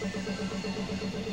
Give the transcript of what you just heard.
どこどこどこどこ?